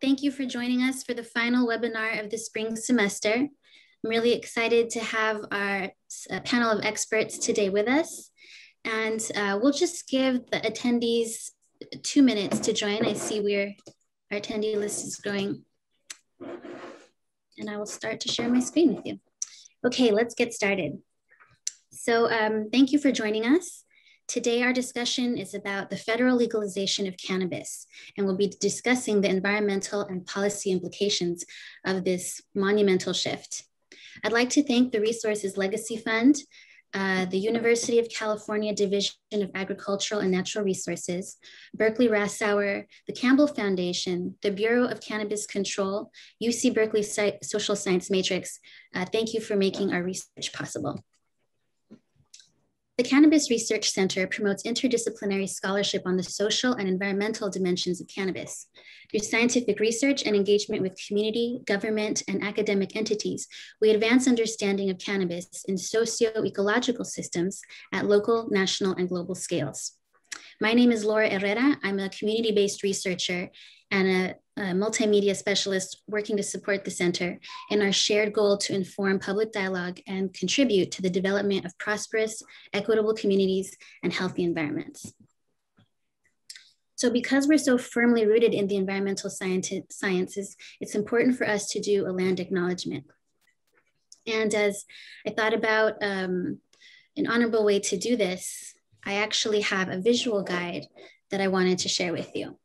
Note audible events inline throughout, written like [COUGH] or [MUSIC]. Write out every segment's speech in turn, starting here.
Thank you for joining us for the final webinar of the spring semester. I'm really excited to have our panel of experts today with us. And uh, we'll just give the attendees two minutes to join. I see we're, our attendee list is growing. And I will start to share my screen with you. Okay, let's get started. So um, thank you for joining us. Today, our discussion is about the federal legalization of cannabis, and we'll be discussing the environmental and policy implications of this monumental shift. I'd like to thank the Resources Legacy Fund, uh, the University of California Division of Agricultural and Natural Resources, Berkeley Rausser, the Campbell Foundation, the Bureau of Cannabis Control, UC Berkeley Social Science Matrix. Uh, thank you for making our research possible. The Cannabis Research Center promotes interdisciplinary scholarship on the social and environmental dimensions of cannabis. Through scientific research and engagement with community, government, and academic entities, we advance understanding of cannabis in socio-ecological systems at local, national, and global scales. My name is Laura Herrera. I'm a community-based researcher and a a multimedia specialist working to support the center in our shared goal to inform public dialogue and contribute to the development of prosperous, equitable communities and healthy environments. So because we're so firmly rooted in the environmental sciences, it's important for us to do a land acknowledgement. And as I thought about um, an honorable way to do this, I actually have a visual guide that I wanted to share with you.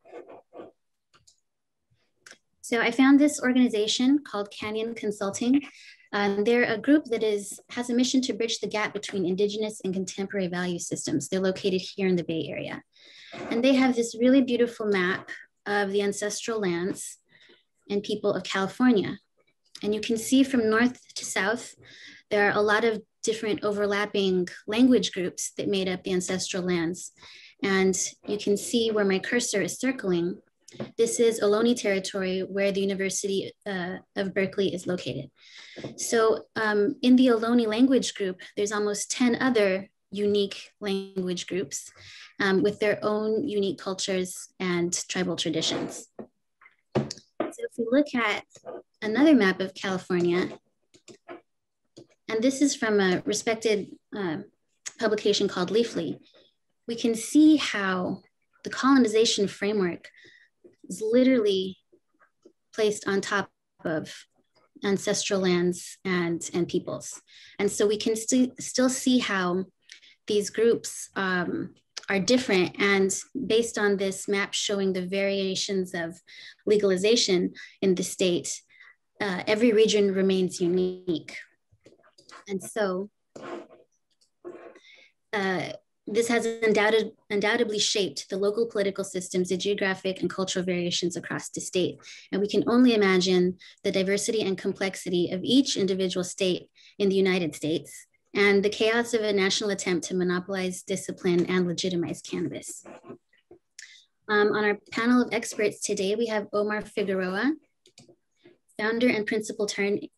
So I found this organization called Kanyon Konsulting. Um, they're a group that is has a mission to bridge the gap between indigenous and contemporary value systems. They're located here in the Bay Area. And they have this really beautiful map of the ancestral lands and people of California. And you can see from north to south, there are a lot of different overlapping language groups that made up the ancestral lands. And you can see where my cursor is circling, this is Ohlone territory where the University uh, of Berkeley is located. So um, in the Ohlone language group, there's almost 10 other unique language groups um, with their own unique cultures and tribal traditions. So if we look at another map of California, and this is from a respected uh, publication called Leafly, we can see how the colonization framework is literally placed on top of ancestral lands and, and peoples. And so we can st still see how these groups um, are different. And based on this map showing the variations of legalization in the state, uh, every region remains unique. And so uh, this has undoubted, undoubtedly shaped the local political systems, the geographic and cultural variations across the state. And we can only imagine the diversity and complexity of each individual state in the United States and the chaos of a national attempt to monopolize, discipline, and legitimize cannabis. Um, on our panel of experts today, we have Omar Figueroa, founder and principal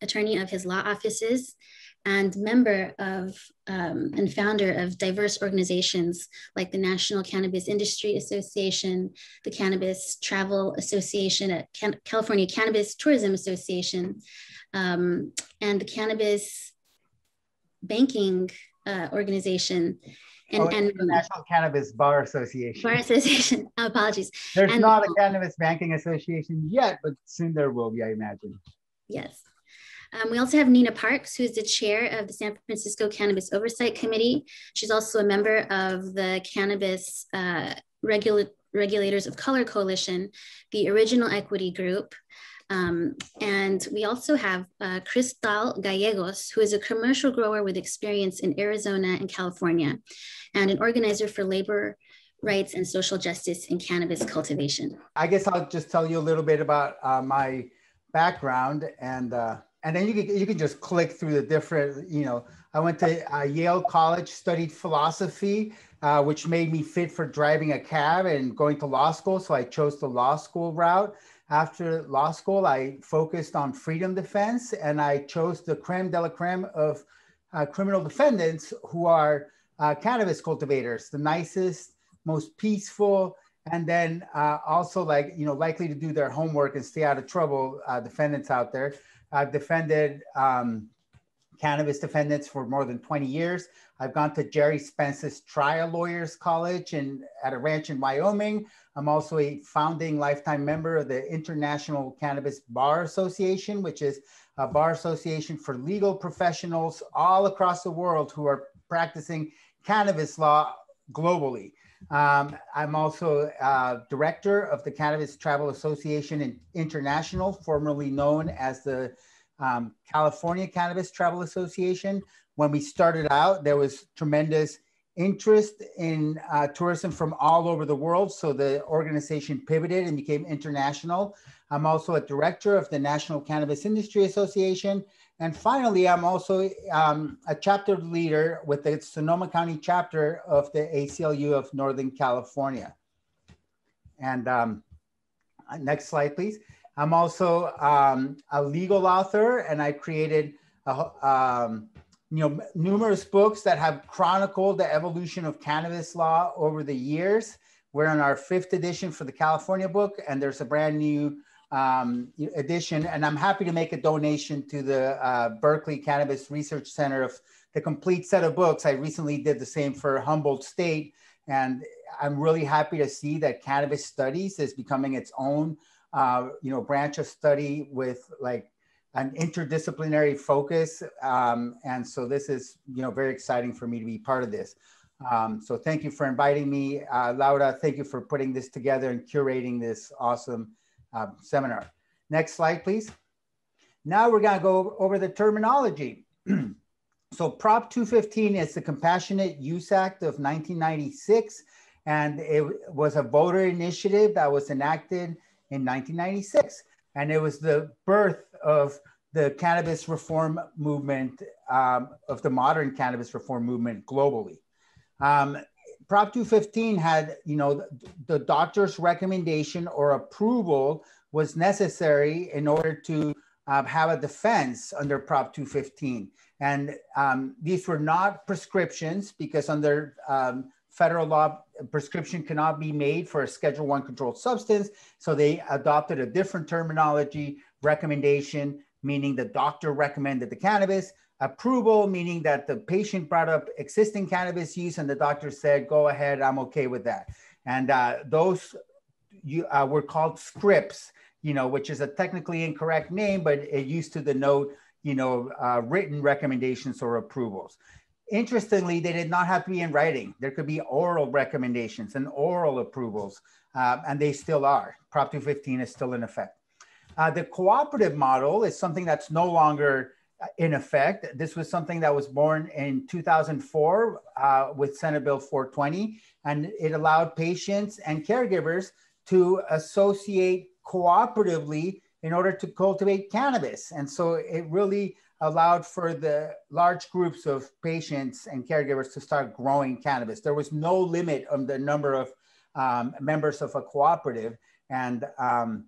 attorney of his law offices and member of um, and founder of diverse organizations like the National Cannabis Industry Association, the Cannabis Travel Association, Can California Cannabis Tourism Association, um, and the Cannabis Banking uh, Organization. And, oh, and National Cannabis Bar Association. Bar Association. Oh, [LAUGHS] apologies. There's and, not a Cannabis Banking Association yet, but soon there will be, I imagine. Yes. Um, we also have Nina Parks, who is the chair of the San Francisco Cannabis Oversight Committee. She's also a member of the Cannabis uh, Regula Regulators of Color Coalition, the Original Equity Group. Um, and we also have uh, Cristal Gallegos, who is a commercial grower with experience in Arizona and California, and an organizer for labor rights and social justice in cannabis cultivation. I guess I'll just tell you a little bit about uh, my background and uh, and then you can you can just click through the different you know i went to uh, yale college studied philosophy uh, which made me fit for driving a cab and going to law school. So i chose the law school route. After law school i focused on freedom defense and i chose the creme de la creme of uh, criminal defendants who are uh, cannabis cultivators the nicest most peaceful and then uh, also like you know likely to do their homework and stay out of trouble uh, defendants out there i've defended um, cannabis defendants for more than 20 years. I've gone to gerry spence's trial lawyers college and at a ranch in wyoming. I'm also a founding lifetime member of the international cannabis bar association which is a bar association for legal professionals all across the world who are practicing cannabis law globally um, I'm also uh, director of the Cannabis Travel Association International, formerly known as the um, California Cannabis Travel Association. When we started out, there was tremendous interest in uh, tourism from all over the world. So the organization pivoted and became international. I'm also a director of the National Cannabis Industry Association and finally, I'm also um, a chapter leader with the Sonoma County chapter of the ACLU of Northern California. And um, next slide, please. I'm also um, a legal author, and I created a, um, you know numerous books that have chronicled the evolution of cannabis law over the years. We're on our fifth edition for the California book, and there's a brand new um, edition. And I'm happy to make a donation to the uh, Berkeley Cannabis Research Center of the complete set of books. I recently did the same for Humboldt State. And I'm really happy to see that cannabis studies is becoming its own, uh, you know, branch of study with like an interdisciplinary focus. Um, and so this is, you know, very exciting for me to be part of this. Um, so thank you for inviting me. Uh, Laura, thank you for putting this together and curating this awesome uh, seminar. Next slide, please. Now we're gonna go over the terminology. [CLEARS THROAT] so Prop 215 is the Compassionate Use Act of 1996, and it was a voter initiative that was enacted in 1996. And it was the birth of the cannabis reform movement, um, of the modern cannabis reform movement globally. Um, Prop 215 had, you know, the, the doctor's recommendation or approval was necessary in order to uh, have a defense under Prop 215. And um, these were not prescriptions because under um, federal law, prescription cannot be made for a Schedule One controlled substance. So they adopted a different terminology, recommendation, meaning the doctor recommended the cannabis, approval, meaning that the patient brought up existing cannabis use and the doctor said, go ahead, I'm okay with that. And uh, those you, uh, were called scripts, you know, which is a technically incorrect name, but it used to denote, you know, uh, written recommendations or approvals. Interestingly, they did not have to be in writing. There could be oral recommendations and oral approvals, uh, and they still are. Prop 215 is still in effect. Uh, the cooperative model is something that's no longer in effect. This was something that was born in 2004 uh, with Senate Bill 420, and it allowed patients and caregivers to associate cooperatively in order to cultivate cannabis. And so it really allowed for the large groups of patients and caregivers to start growing cannabis. There was no limit on the number of um, members of a cooperative. And um,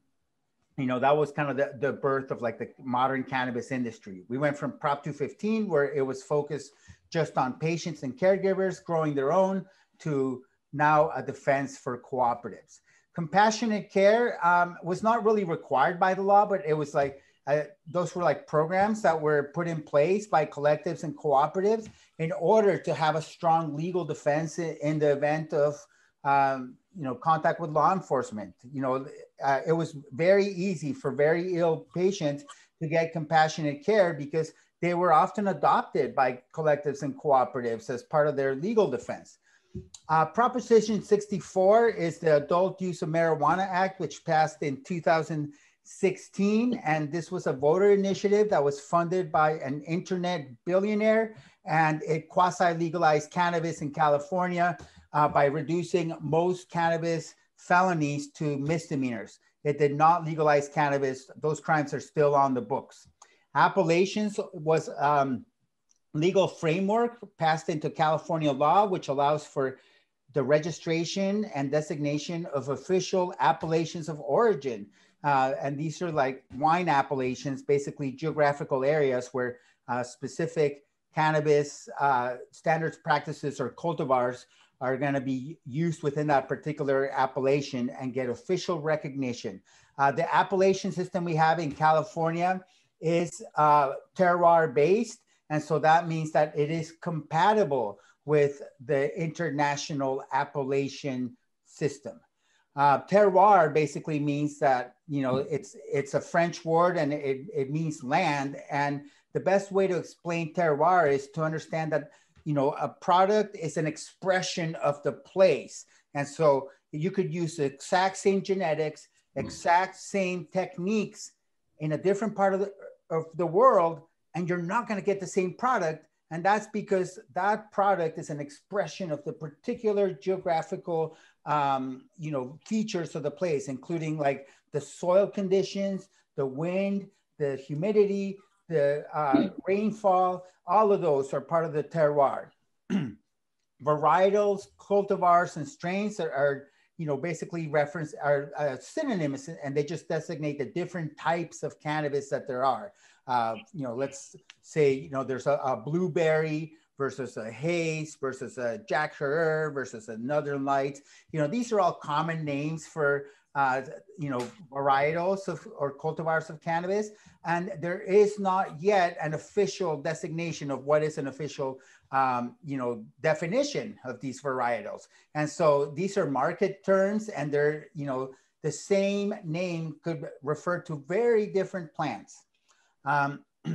you know, that was kind of the, the birth of like the modern cannabis industry. We went from Prop 215, where it was focused just on patients and caregivers growing their own, to now a defense for cooperatives. Compassionate care um, was not really required by the law, but it was like uh, those were like programs that were put in place by collectives and cooperatives in order to have a strong legal defense in, in the event of um, you know contact with law enforcement. You know uh, it was very easy for very ill patients to get compassionate care because they were often adopted by collectives and cooperatives as part of their legal defense. Uh, proposition 64 is the adult use of marijuana act which passed in 2016 and this was a voter initiative that was funded by an internet billionaire and it quasi legalized cannabis in california uh, by reducing most cannabis felonies to misdemeanors. It did not legalize cannabis. Those crimes are still on the books. Appellations was um, legal framework passed into California law, which allows for the registration and designation of official appellations of origin. Uh, and these are like wine appellations, basically geographical areas where uh, specific cannabis uh, standards, practices, or cultivars are going to be used within that particular appellation and get official recognition. Uh, the appellation system we have in California is uh, terroir based. And so that means that it is compatible with the international appellation system. Uh, terroir basically means that, you know, it's, it's a French word and it, it means land. And the best way to explain terroir is to understand that you know a product is an expression of the place. And so you could use the exact same genetics exact same techniques in a different part of the, of the world and you're not going to get the same product. And that's because that product is an expression of the particular geographical um, you know features of the place including like the soil conditions the wind the humidity the uh, [CLEARS THROAT] rainfall, all of those are part of the terroir. [CLEARS THROAT] Varietals, cultivars, and strains are, are, you know, basically reference are uh, synonyms, and they just designate the different types of cannabis that there are. Uh, you know, let's say, you know, there's a, a blueberry versus a haze versus a Jack Herer versus a Northern Lights. You know, these are all common names for uh, you know, varietals of or cultivars of cannabis, and there is not yet an official designation of what is an official, um, you know, definition of these varietals. And so these are market terms, and they're, you know, the same name could refer to very different plants. Um, [CLEARS THROAT]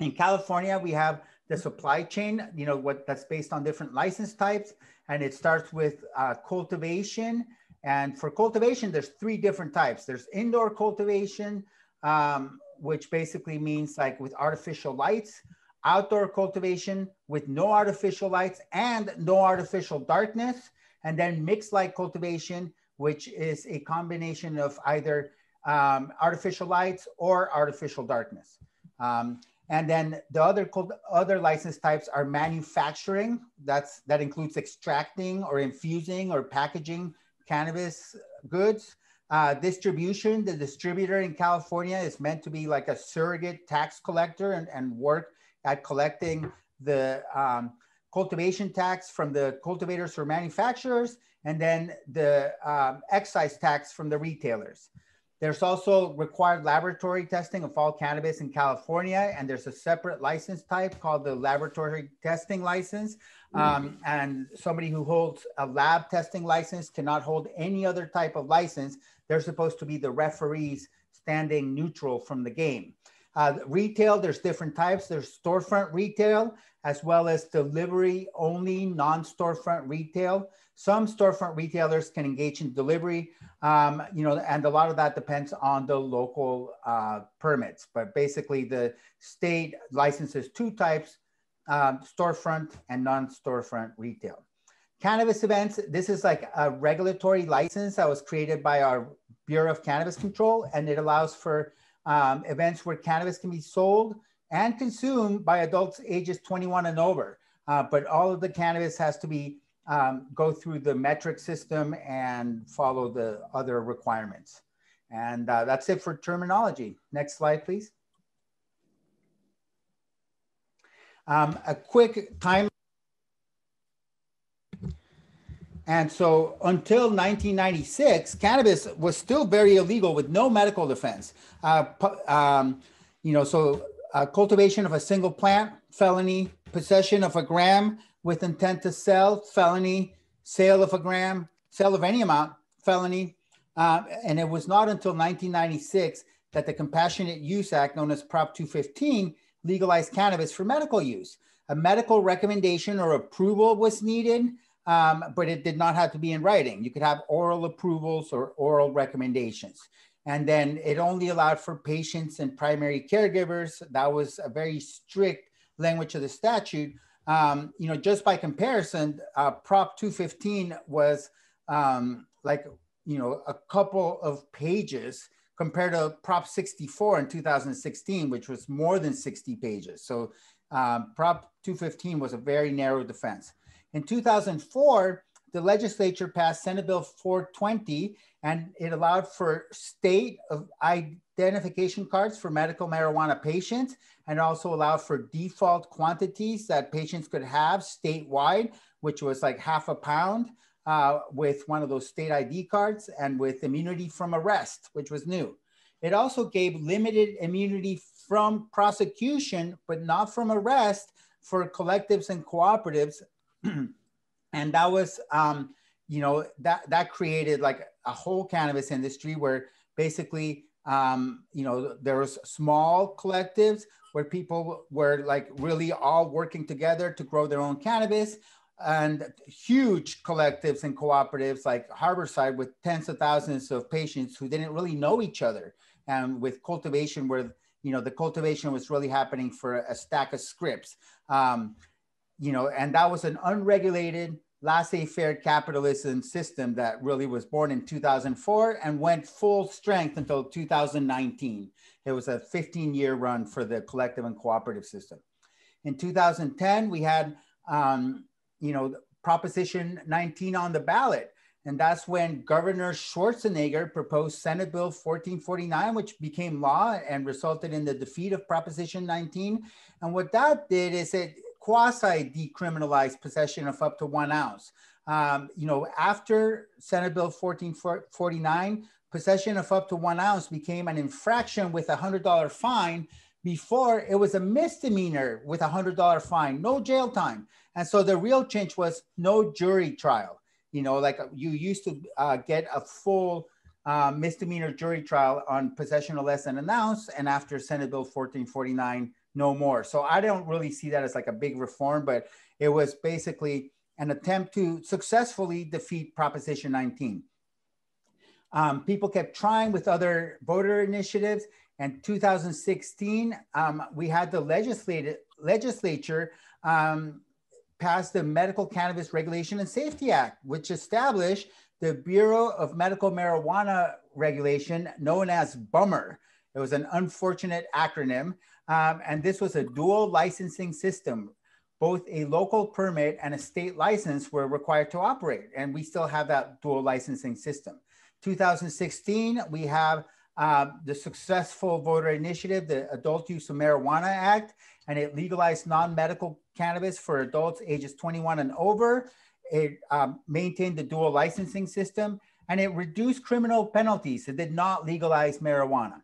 in California, we have the supply chain, you know, what that's based on different license types, and it starts with uh, cultivation and for cultivation, there's three different types. There's indoor cultivation, um, which basically means like with artificial lights, outdoor cultivation with no artificial lights and no artificial darkness, and then mixed light cultivation, which is a combination of either um, artificial lights or artificial darkness. Um, and then the other other license types are manufacturing. That's that includes extracting or infusing or packaging cannabis goods. Uh, distribution, the distributor in California is meant to be like a surrogate tax collector and, and work at collecting the um, cultivation tax from the cultivators or manufacturers, and then the um, excise tax from the retailers. There's also required laboratory testing of all cannabis in California, and there's a separate license type called the laboratory testing license. Um, and somebody who holds a lab testing license cannot hold any other type of license. They're supposed to be the referees standing neutral from the game. Uh, retail, there's different types. There's storefront retail, as well as delivery only non-storefront retail. Some storefront retailers can engage in delivery, um, you know, and a lot of that depends on the local uh, permits. But basically, the state licenses two types: um, storefront and non-storefront retail. Cannabis events. This is like a regulatory license that was created by our Bureau of Cannabis Control, and it allows for um, events where cannabis can be sold and consumed by adults ages 21 and over. Uh, but all of the cannabis has to be um, go through the Metrc system and follow the other requirements. And uh, that's it for terminology. Next slide, please. Um, a quick time. And so until 1996, cannabis was still very illegal with no medical defense. Uh, um, you know, so uh, cultivation of a single plant, felony, possession of a gram, with intent to sell, felony, sale of a gram, sale of any amount, felony. Uh, and it was not until 1996 that the Compassionate Use Act, known as Prop 215, legalized cannabis for medical use. A medical recommendation or approval was needed, um, but it did not have to be in writing. You could have oral approvals or oral recommendations. And then it only allowed for patients and primary caregivers. That was a very strict language of the statute um, you know, just by comparison, uh, Prop 215 was um, like, you know, a couple of pages compared to Prop 64 in 2016, which was more than 60 pages. So um, Prop 215 was a very narrow defense. In 2004, the legislature passed Senate Bill 420, and it allowed for state of identification cards for medical marijuana patients and also allowed for default quantities that patients could have statewide, which was like half a pound uh, with one of those state ID cards and with immunity from arrest, which was new. It also gave limited immunity from prosecution, but not from arrest for collectives and cooperatives. [CLEARS THROAT] and that was, um, you know, that, that created like a whole cannabis industry where basically, um, you know, there was small collectives where people were like really all working together to grow their own cannabis and huge collectives and cooperatives like Harborside with tens of thousands of patients who didn't really know each other and with cultivation where you know the cultivation was really happening for a stack of scripts. Um, you know and that was an unregulated laissez-faire capitalism system that really was born in 2004 and went full strength until 2019 it was a 15 year run for the collective and cooperative system in 2010 we had um, you know proposition 19 on the ballot and that's when Governor Schwarzenegger proposed Senate Bill 1449, which became law and resulted in the defeat of Proposition 19. And what that did is it quasi decriminalized possession of up to one ounce. Um, you know, after Senate Bill 1449, possession of up to one ounce became an infraction with a $100 fine. Before it was a misdemeanor with a $100 fine, no jail time. And so the real change was no jury trial. You know, like you used to uh, get a full uh, misdemeanor jury trial on possession of less than an ounce, and after Senate Bill 1449, no more. So I don't really see that as like a big reform, but it was basically an attempt to successfully defeat Proposition 19. Um, people kept trying with other voter initiatives. And 2016, um, we had the legislative, legislature um, passed the Medical Cannabis Regulation and Safety Act, which established the Bureau of Medical Marijuana Regulation, known as BUMMER. It was an unfortunate acronym. Um, and this was a dual licensing system. Both a local permit and a state license were required to operate. And we still have that dual licensing system. 2016, we have uh, the successful voter initiative, the Adult Use of Marijuana Act, and it legalized non-medical cannabis for adults ages 21 and over. It um, maintained the dual licensing system and it reduced criminal penalties. It did not legalize marijuana.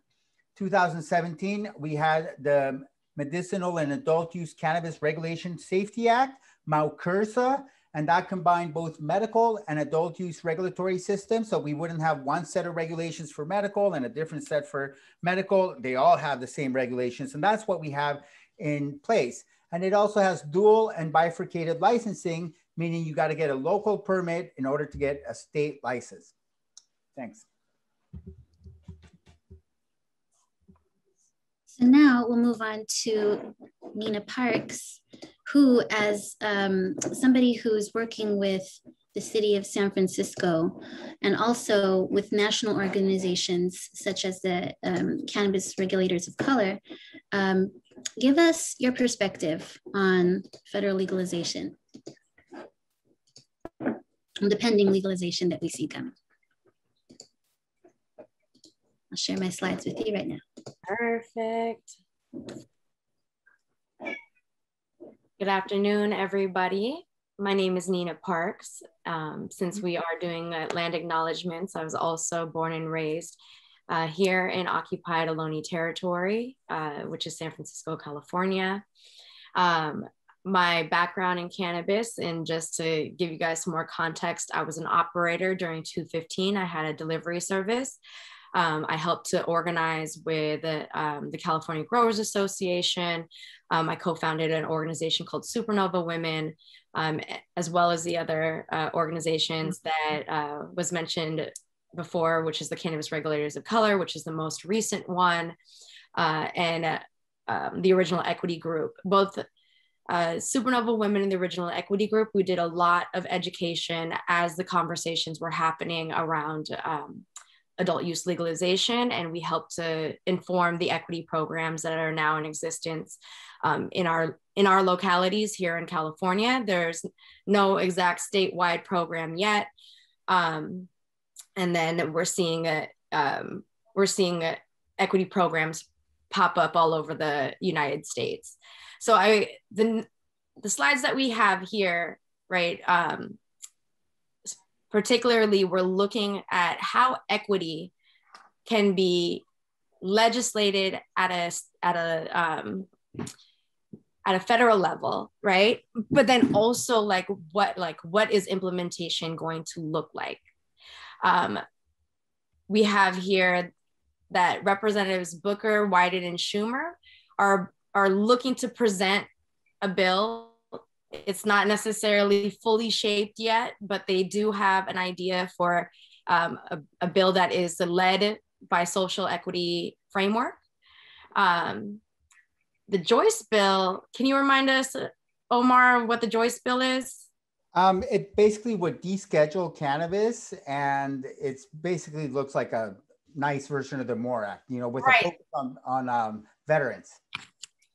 2017, we had the Medicinal and Adult Use Cannabis Regulation Safety Act, MAUCRSA, and that combined both medical and adult use regulatory systems. So we wouldn't have one set of regulations for medical and a different set for medical. They all have the same regulations. And that's what we have in place. And it also has dual and bifurcated licensing, meaning you got to get a local permit in order to get a state license. Thanks. Now we'll move on to Nina Parks, who as um, somebody who's working with the city of San Francisco and also with national organizations such as the um, Cannabis Regulators of Color, um, give us your perspective on federal legalization, the pending legalization that we see coming. I'll share my slides with you right now. Perfect. Good afternoon, everybody. My name is Nina Parks. Um, since we are doing land acknowledgements, I was also born and raised uh, here in occupied Ohlone territory, uh, which is San Francisco, California. Um, my background in cannabis, and just to give you guys some more context, I was an operator during 215. I had a delivery service. Um, I helped to organize with um, the California Growers Association. Um, I co founded an organization called Supernova Women, um, as well as the other uh, organizations that uh, was mentioned before, which is the Cannabis Regulators of Color, which is the most recent one, uh, and uh, um, the original equity group. Both uh, Supernova Women and the original equity group, we did a lot of education as the conversations were happening around um, adult use legalization, and we help to inform the equity programs that are now in existence um, in our in our localities here in California. There's no exact statewide program yet. Um, and then we're seeing a um, we're seeing a equity programs pop up all over the United States. So I the the slides that we have here, right? Um, particularly, we're looking at how equity can be legislated at a at a um, at a federal level right? But then also like what like what is implementation going to look like? Um, we have here that representatives booker wyden and schumer are are looking to present a bill it's not necessarily fully shaped yet but they do have an idea for um, a, a, bill that is led by social equity framework um, the Joyce bill, can you remind us, Omar, what the Joyce bill is? Um, it basically would deschedule cannabis, and it's basically looks like a nice version of the MORE Act, you know, with right. a focus on, on um, veterans.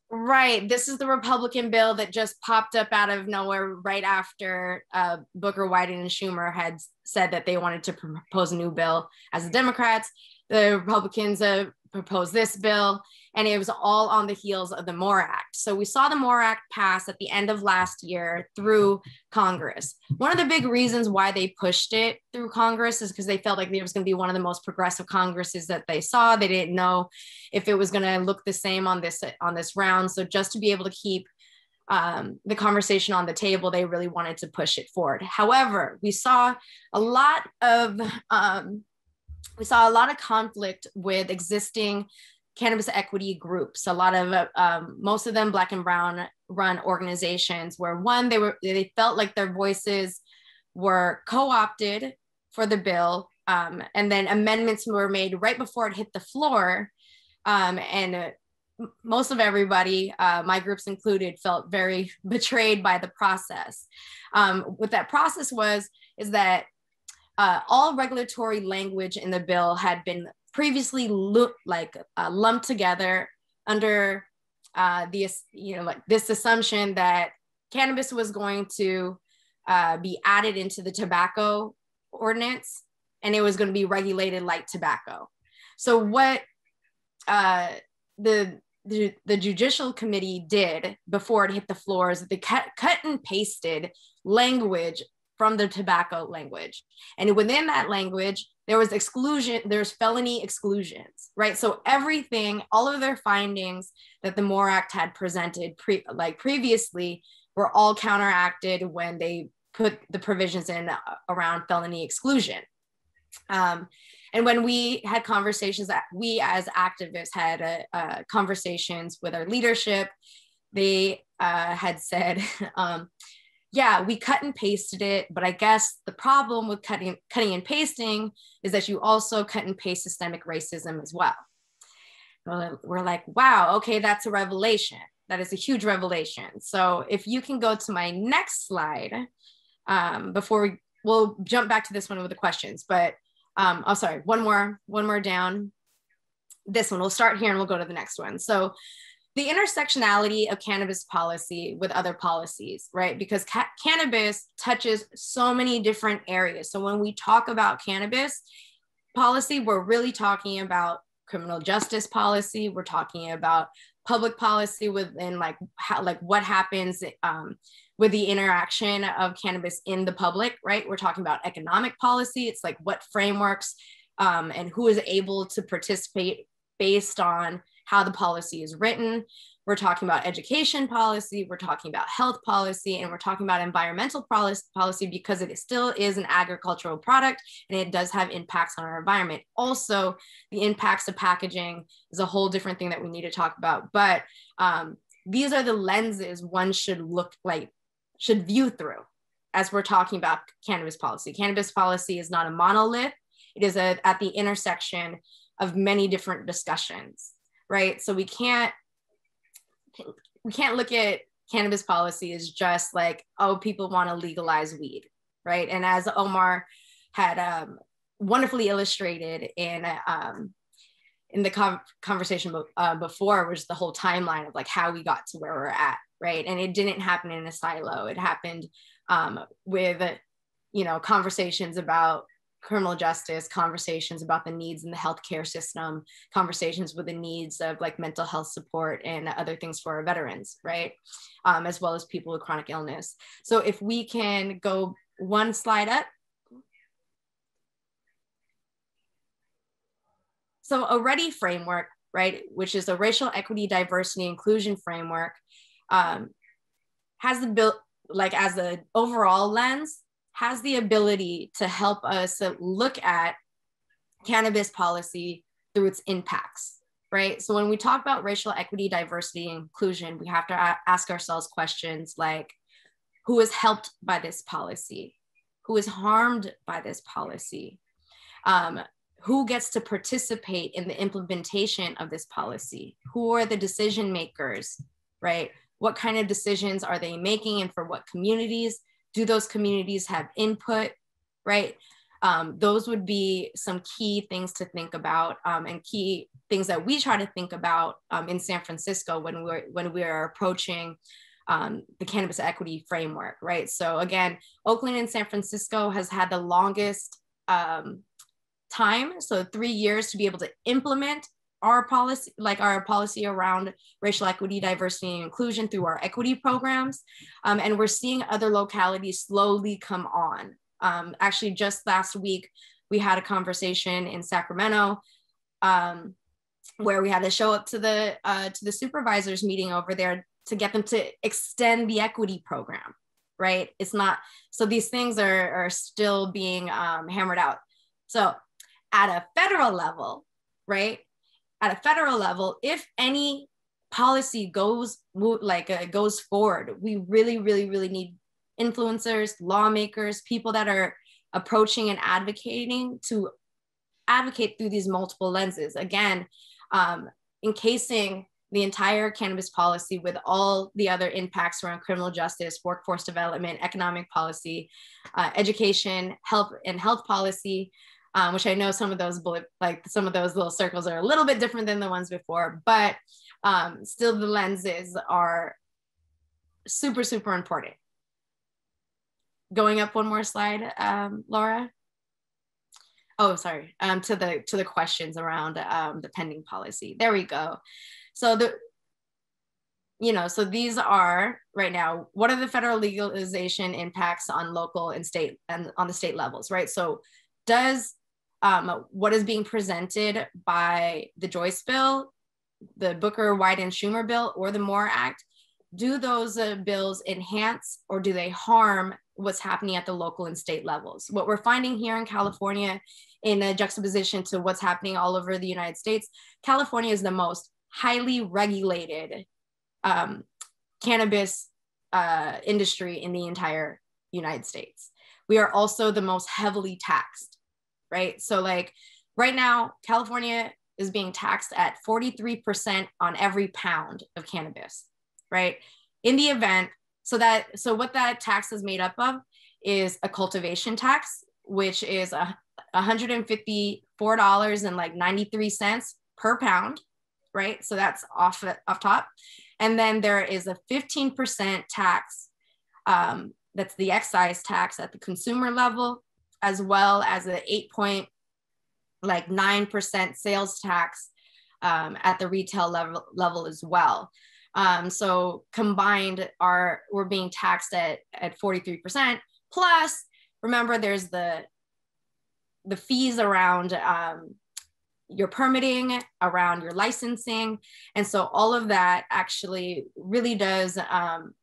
Right. This is the Republican bill that just popped up out of nowhere right after uh, Booker, Wyden, and Schumer had said that they wanted to propose a new bill. As the Democrats, the Republicans uh, proposed this bill and it was all on the heels of the MORE Act. So we saw the MORE Act pass at the end of last year through Congress. One of the big reasons why they pushed it through Congress is because they felt like it was going to be one of the most progressive Congresses that they saw. They didn't know if it was going to look the same on this on this round. So just to be able to keep um, the conversation on the table, they really wanted to push it forward. However, we saw a lot of um, we saw a lot of conflict with existing cannabis equity groups. A lot of um, most of them black and brown run organizations where one they were they felt like their voices were co-opted for the bill um, and then amendments were made right before it hit the floor um, and most of everybody uh, my groups included felt very [LAUGHS] betrayed by the process. Um, what that process was is that uh, all regulatory language in the bill had been previously looked like uh, lumped together under uh, the you know like this assumption that cannabis was going to uh, be added into the tobacco ordinance and it was going to be regulated like tobacco. So what uh, the, the the judicial committee did before it hit the floor is they cut, cut and pasted language from the tobacco language. And within that language, there was exclusion, there's felony exclusions, right? So everything, all of their findings that the MORE Act had presented pre, like previously were all counteracted when they put the provisions in around felony exclusion. Um, and when we had conversations that we as activists had uh, uh, conversations with our leadership, they uh, had said, [LAUGHS] um, yeah, we cut and pasted it, but I guess the problem with cutting, cutting and pasting is that you also cut and paste systemic racism as well. We're like, wow, okay, that's a revelation. That is a huge revelation. So if you can go to my next slide um, before we, we'll jump back to this one with the questions, but um, oh, sorry, one more, one more down. This one, we'll start here and we'll go to the next one. So the intersectionality of cannabis policy with other policies, right? Because ca- cannabis touches so many different areas. So when we talk about cannabis policy, we're really talking about criminal justice policy. We're talking about public policy within like how like what happens um, with the interaction of cannabis in the public, right? We're talking about economic policy. It's like what frameworks um, and who is able to participate based on how the policy is written. We're talking about education policy, we're talking about health policy, and we're talking about environmental policy because it still is an agricultural product and it does have impacts on our environment. Also, the impacts of packaging is a whole different thing that we need to talk about. But um, these are the lenses one should look like, should view through as we're talking about cannabis policy. Cannabis policy is not a monolith, it is a, at the intersection of many different discussions right? So we can't we can't look at cannabis policy as just like oh people want to legalize weed, right? And as Omar had um, wonderfully illustrated in um, in the com- conversation uh, before was the whole timeline of like how we got to where we're at, right? And it didn't happen in a silo. It happened um, with you know conversations about criminal justice, conversations about the needs in the healthcare system, conversations with the needs of like mental health support and other things for our veterans, right? Um, as well as people with chronic illness. So if we can go one slide up. So a READY framework, right, which is a racial equity, diversity, inclusion framework, um, has the built like as the overall lens has the ability to help us look at cannabis policy through its impacts, right? So when we talk about racial equity, diversity, and inclusion, we have to ask ourselves questions like who is helped by this policy? Who is harmed by this policy? Um, who gets to participate in the implementation of this policy? Who are the decision makers, right? What kind of decisions are they making and for what communities? Do those communities have input, right? Um, those would be some key things to think about um, and key things that we try to think about um, in San Francisco when we're when we are approaching um, the cannabis equity framework, right? So again, Oakland and San Francisco has had the longest um, time, so three years to be able to implement our policy, like our policy around racial equity, diversity, and inclusion through our equity programs. Um, and we're seeing other localities slowly come on. Um, actually, just last week, we had a conversation in Sacramento um, where we had to show up to the uh, to the supervisors meeting over there to get them to extend the equity program. Right? It's not so these things are are still being um, hammered out. So at a federal level, right? At a federal level, if any policy goes like uh, goes forward, we really, really, really need influencers, lawmakers, people that are approaching and advocating to advocate through these multiple lenses. Again, um, encasing the entire cannabis policy with all the other impacts around criminal justice, workforce development, economic policy, uh, education, health and health policy, um, which I know some of those bullet, like some of those little circles are a little bit different than the ones before, but um, still the lenses are super, super important. Going up one more slide, um, Laura. Oh, sorry, um, to the to the questions around um, the pending policy. There we go. So the you know, so these are right now, what are the federal legalization impacts on local and state and on the state levels, right? So does um, what is being presented by the Joyce bill, the Booker, Wyden, and Schumer bill, or the MORE Act, do those uh, bills enhance or do they harm what's happening at the local and state levels? What we're finding here in California, in a juxtaposition to what's happening all over the United States, California is the most highly regulated um, cannabis uh, industry in the entire United States. We are also the most heavily taxed right? So like right now, California is being taxed at 43% on every pound of cannabis, right? In the event, so that so what that tax is made up of is a cultivation tax, which is a $154 and like 93 cents per pound, right? So that's off off top. And then there is a 15% tax um, that's the excise tax at the consumer level as well as an eight point like 9% sales tax um, at the retail level, level as well. Um, so combined are we're being taxed at, at 43%. Plus, remember there's the the fees around um, your permitting, around your licensing. And so all of that actually really does um,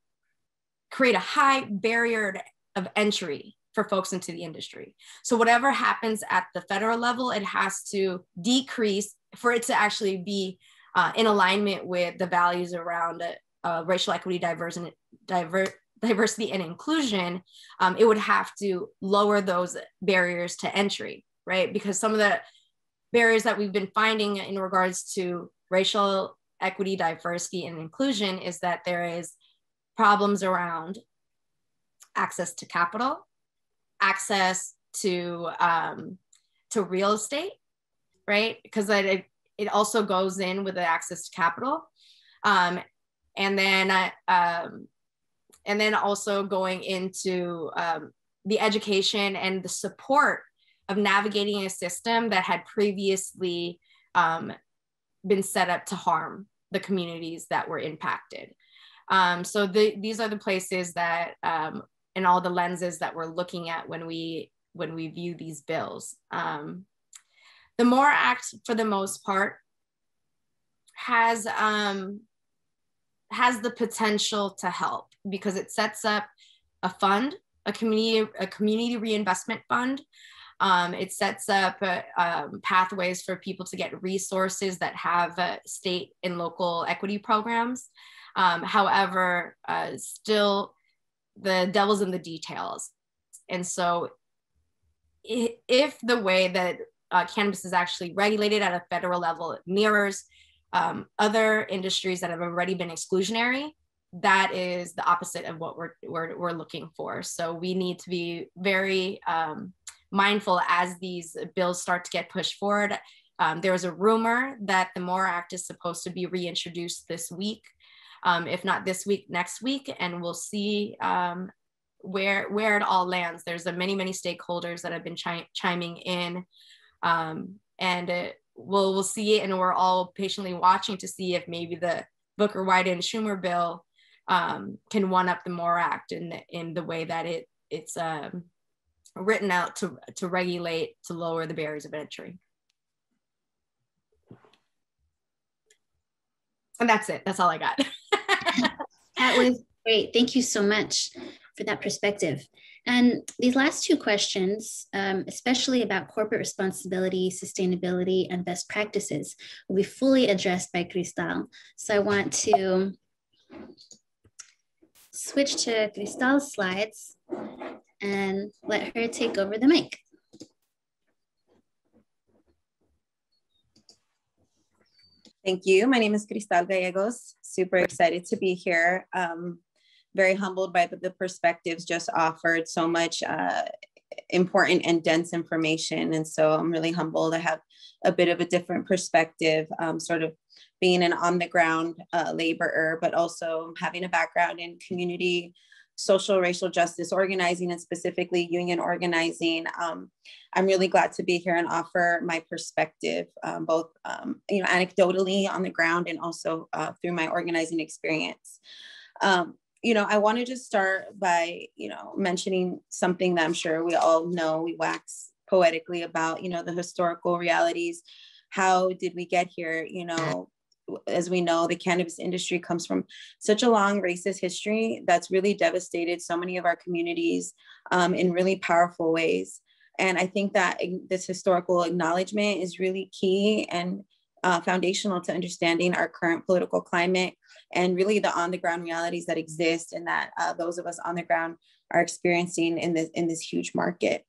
create a high barrier of entry for folks into the industry. So whatever happens at the federal level, it has to decrease for it to actually be uh, in alignment with the values around uh, racial equity, diversity, diver, diversity and inclusion. Um, it would have to lower those barriers to entry, right? Because some of the barriers that we've been finding in regards to racial equity, diversity, and inclusion is that there is problems around access to capital, access to um, to real estate, right? Because it it also goes in with the access to capital, um, and then uh, um, and then also going into um, the education and the support of navigating a system that had previously um, been set up to harm the communities that were impacted. Um, so the, these are the places that, um, and all the lenses that we're looking at when we when we view these bills. Um, the MORE Act, for the most part, has um, has the potential to help because it sets up a fund, a community a community reinvestment fund. Um, it sets up uh, um, pathways for people to get resources that have uh, state and local equity programs. Um, however, uh, still the devil's in the details. And so if the way that uh, cannabis is actually regulated at a federal level mirrors um, other industries that have already been exclusionary, that is the opposite of what we're, we're, we're looking for. So we need to be very um, mindful as these bills start to get pushed forward. Um, was a rumor that the MORE Act is supposed to be reintroduced this week, um, if not this week, next week, and we'll see um, where where it all lands. There's a many many stakeholders that have been chi- chiming in, um, and it, we'll we'll see it, and we're all patiently watching to see if maybe the Booker Wyden and Schumer bill um, can one up the MORE Act in in the way that it it's um, written out to to regulate to lower the barriers of entry. And that's it. That's all I got. [LAUGHS] that was great. Thank you so much for that perspective. And these last two questions, um, especially about corporate responsibility, sustainability, and best practices, will be fully addressed by Cristal. So I want to switch to Cristal's slides and let her take over the mic. Thank you. My name is Cristal Gallegos. Super excited to be here. Um, very humbled by the, the perspectives just offered so much uh, important and dense information and so i'm really humbled to have a bit of a different perspective um, sort of being an on the ground uh, laborer but also having a background in community social racial justice organizing and specifically union organizing um, i'm really glad to be here and offer my perspective um, both um, you know anecdotally on the ground and also uh, through my organizing experience um, you know, I want to just start by, you know, mentioning something that I'm sure we all know we wax poetically about, you know, the historical realities. How did we get here? You know, as we know, the cannabis industry comes from such a long racist history that's really devastated so many of our communities um, in really powerful ways. And I think that this historical acknowledgement is really key and uh, foundational to understanding our current political climate and really the on the ground realities that exist and that uh, those of us on the ground are experiencing in this in this huge market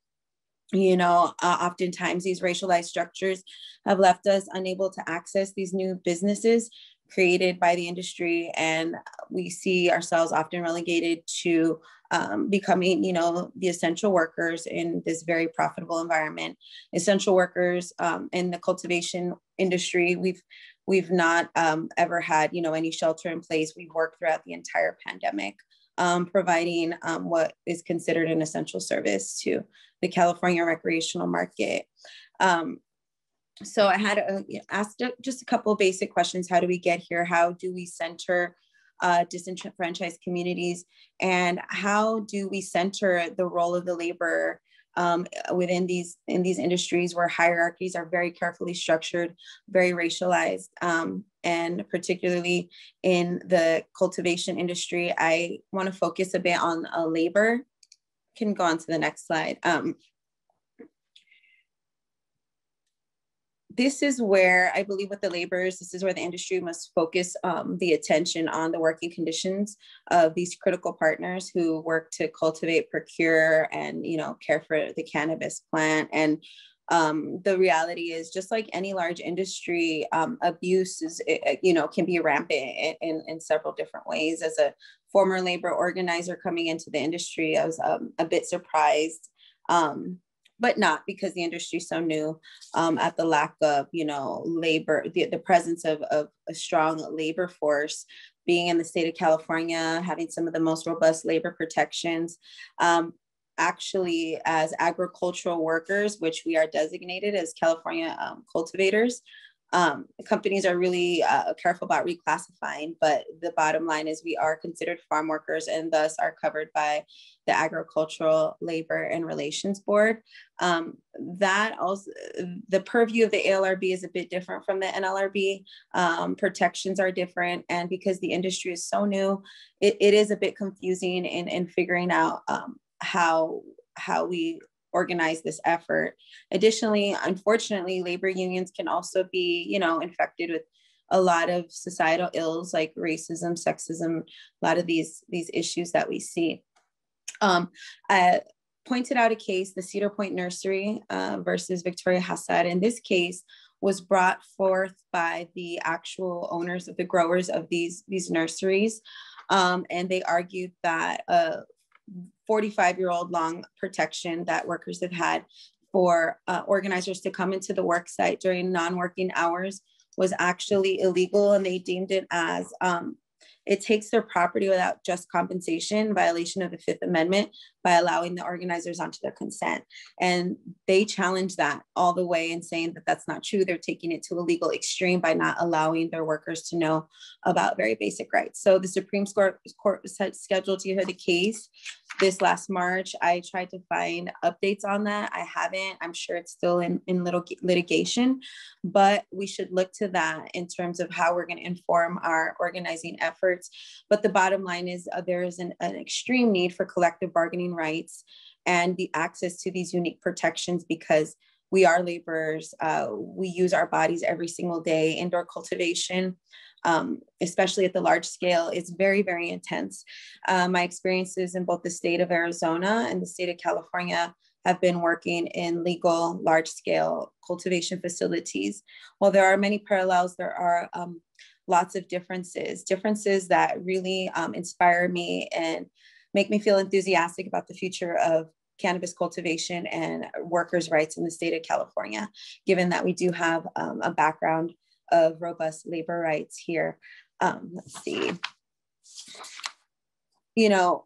you know uh, oftentimes these racialized structures have left us unable to access these new businesses created by the industry. And we see ourselves often relegated to um, becoming you know the essential workers in this very profitable environment. Essential workers um, in the cultivation industry we've we've not um, ever had you know any shelter in place. We've worked throughout the entire pandemic um, providing um, what is considered an essential service to the california recreational market um, so I had a, asked just a couple basic questions. How do we get here? How do we center uh, disenfranchised communities? And how do we center the role of the laborer um, within these in these industries where hierarchies are very carefully structured, very racialized, um, and particularly in the cultivation industry, I want to focus a bit on uh, labor. Can go on to the next slide. Um, this is where I believe with the laborers, this is where the industry must focus um, the attention on the working conditions of these critical partners who work to cultivate, procure, and you know care for the cannabis plant. And um, the reality is, just like any large industry, um, abuse is you know can be rampant in, in, in, several different ways. As a former labor organizer coming into the industry, I was um, a bit surprised um, but not because the industry is so new um, at the lack of you know labor the, the presence of, of a strong labor force being in the state of california having some of the most robust labor protections um, actually as agricultural workers, which we are designated as California um, cultivators. Um, companies are really uh, careful about reclassifying, but the bottom line is we are considered farm workers and thus are covered by the Agricultural Labor and Relations Board. Um, that also, the purview of the ALRB is a bit different from the NLRB. Um, protections are different. And because the industry is so new, it, it is a bit confusing in, in figuring out um, how, how we organize this effort. Additionally, unfortunately, labor unions can also be, you know, infected with a lot of societal ills like racism, sexism, a lot of these these issues that we see. Um, I pointed out a case, the Cedar Point Nursery uh, versus Victoria Hassid. In this case, was brought forth by the actual owners of the growers of these these nurseries, um, and they argued that a 45 year old long protection that workers have had for uh, organizers to come into the work site during non-working hours was actually illegal and they deemed it as um, it takes their property without just compensation, violation of the Fifth Amendment, by allowing the organizers onto their consent. And they challenge that all the way and saying that that's not true. They're taking it to a legal extreme by not allowing their workers to know about very basic rights. So the Supreme Court, Court was scheduled to hear the case this last March. I tried to find updates on that. I haven't. I'm sure it's still in, in little litigation, but we should look to that in terms of how we're going to inform our organizing efforts. But the bottom line is uh, there is an, an extreme need for collective bargaining rights and the access to these unique protections because we are laborers. Uh, we use our bodies every single day. Indoor cultivation, um, especially at the large scale, is very, very intense. Uh, my experiences in both the state of Arizona and the state of California have been working in legal large scale cultivation facilities. While there are many parallels, there are um, lots of differences, differences that really um, inspire me and make me feel enthusiastic about the future of cannabis cultivation and workers' rights in the state of California, given that we do have um, a background of robust labor rights here. Um, let's see. You know,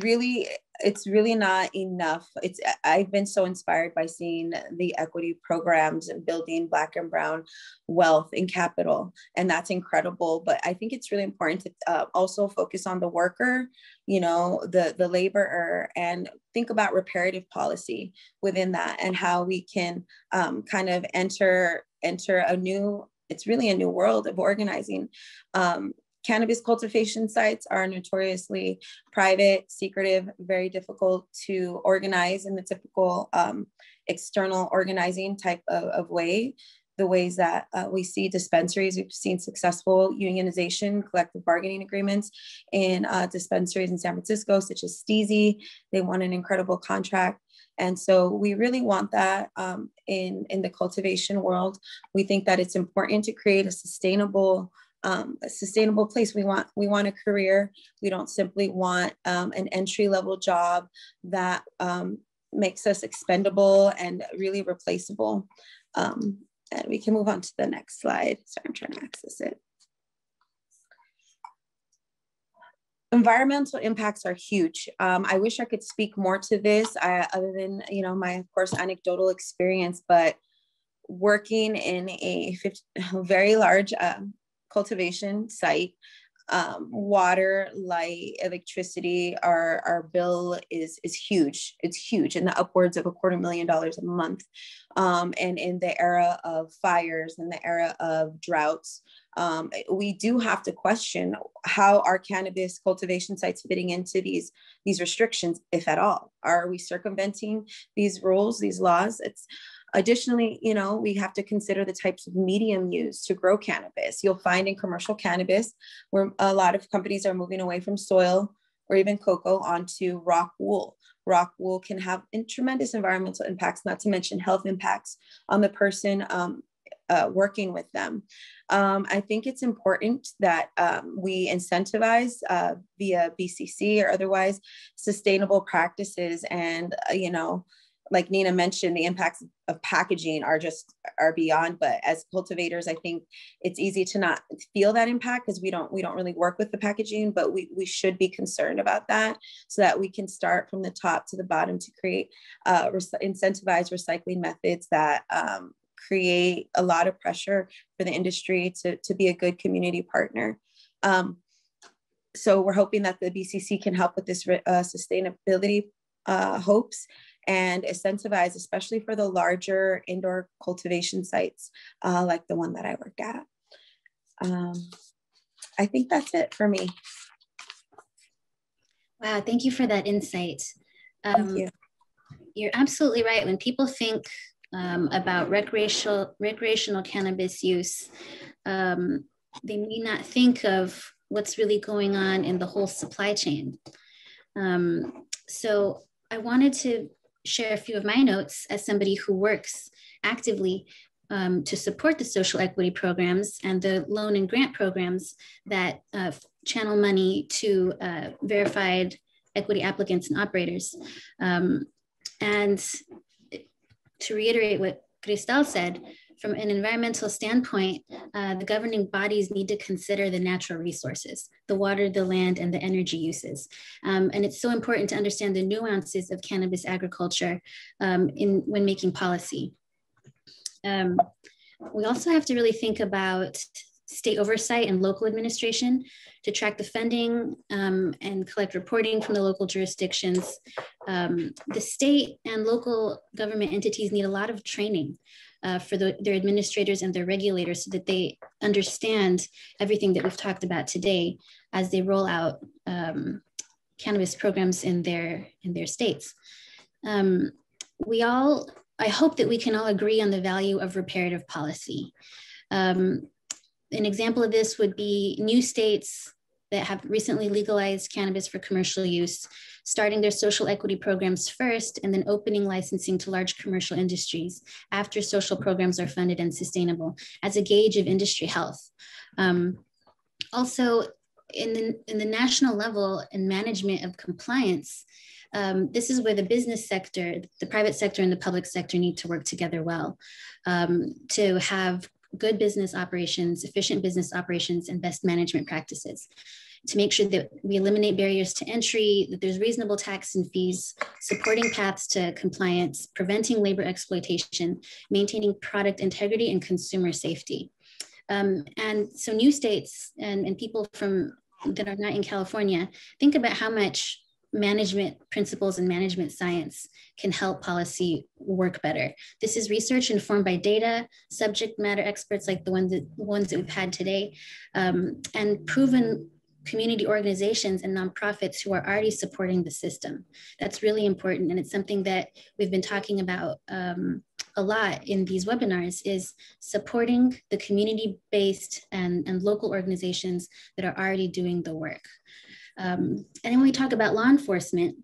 really it's really not enough. It's i've been so inspired by seeing the equity programs and building black and brown wealth and capital and that's incredible but i think it's really important to uh, also focus on the worker you know the the laborer and think about reparative policy within that and how we can um, kind of enter enter a new it's really a new world of organizing um, Cannabis cultivation sites are notoriously private, secretive, very difficult to organize in the typical um, external organizing type of, of, way. The ways that uh, we see dispensaries, we've seen successful unionization, collective bargaining agreements in uh, dispensaries in San Francisco, such as Steezy. They won an incredible contract. And so we really want that um, in, in the cultivation world. We think that it's important to create a sustainable um, a sustainable place. We want we want a career. We don't simply want um, an entry level job that um, makes us expendable and really replaceable. Um, and we can move on to the next slide. Sorry, I'm trying to access it. Environmental impacts are huge. Um, I wish I could speak more to this, I, other than you know my of course anecdotal experience, but working in a 50, [LAUGHS] very large uh, cultivation site um, water, light, electricity, our, our bill is, is huge. It's huge in the upwards of a quarter million dollars a month. Um, and in the era of fires, in the era of droughts, um, we do have to question how are cannabis cultivation sites fitting into these, these restrictions, if at all. Are we circumventing these rules, these laws? It's Additionally, you know, we have to consider the types of medium used to grow cannabis. You'll find in commercial cannabis where a lot of companies are moving away from soil or even cocoa onto rock wool. Rock wool can have tremendous environmental impacts, not to mention health impacts on the person um, uh, working with them. Um, I think it's important that um, we incentivize uh, via BCC or otherwise sustainable practices and, uh, you know, like Nina mentioned, the impacts of packaging are just are beyond. But as cultivators, I think it's easy to not feel that impact because we don't we don't really work with the packaging, but we we should be concerned about that so that we can start from the top to the bottom to create uh, incentivize recycling methods that um, create a lot of pressure for the industry to to be a good community partner. Um, so we're hoping that the BCC can help with this uh, sustainability uh, hopes and incentivize, especially for the larger indoor cultivation sites uh, like the one that I worked at. Um, I think that's it for me. Wow, thank you for that insight. Um, thank you. You're absolutely right. When people think um, about recreational recreational cannabis use, um, they may not think of what's really going on in the whole supply chain. Um, so I wanted to share a few of my notes as somebody who works actively um, to support the social equity programs and the loan and grant programs that uh, channel money to uh, verified equity applicants and operators. Um, and to reiterate what Cristal said, from an environmental standpoint, uh, the governing bodies need to consider the natural resources, the water, the land, and the energy uses. Um, and it's so important to understand the nuances of cannabis agriculture um, in, when making policy. Um, we also have to really think about state oversight and local administration to track the funding um, and collect reporting from the local jurisdictions. Um, the state and local government entities need a lot of training uh, for the, their administrators and their regulators so that they understand everything that we've talked about today as they roll out um, cannabis programs in their in their states. Um, we all, I hope that we can all agree on the value of reparative policy. Um, an example of this would be new states that have recently legalized cannabis for commercial use, starting their social equity programs first and then opening licensing to large commercial industries after social programs are funded and sustainable as a gauge of industry health. Um, also, in the, in the national level and management of compliance, um, this is where the business sector, the private sector and the public sector need to work together well um, to have good business operations, efficient business operations, and best management practices to make sure that we eliminate barriers to entry, that there's reasonable tax and fees, supporting paths to compliance, preventing labor exploitation, maintaining product integrity and consumer safety. Um, and so new states and, and people from that are not in California, think about how much management principles and management science can help policy work better. This is research informed by data, subject matter experts like the ones that, ones that we've had today, um, and proven community organizations and nonprofits who are already supporting the system. That's really important. And it's something that we've been talking about um, a lot in these webinars is supporting the community-based and, and local organizations that are already doing the work. Um, and then when we talk about law enforcement,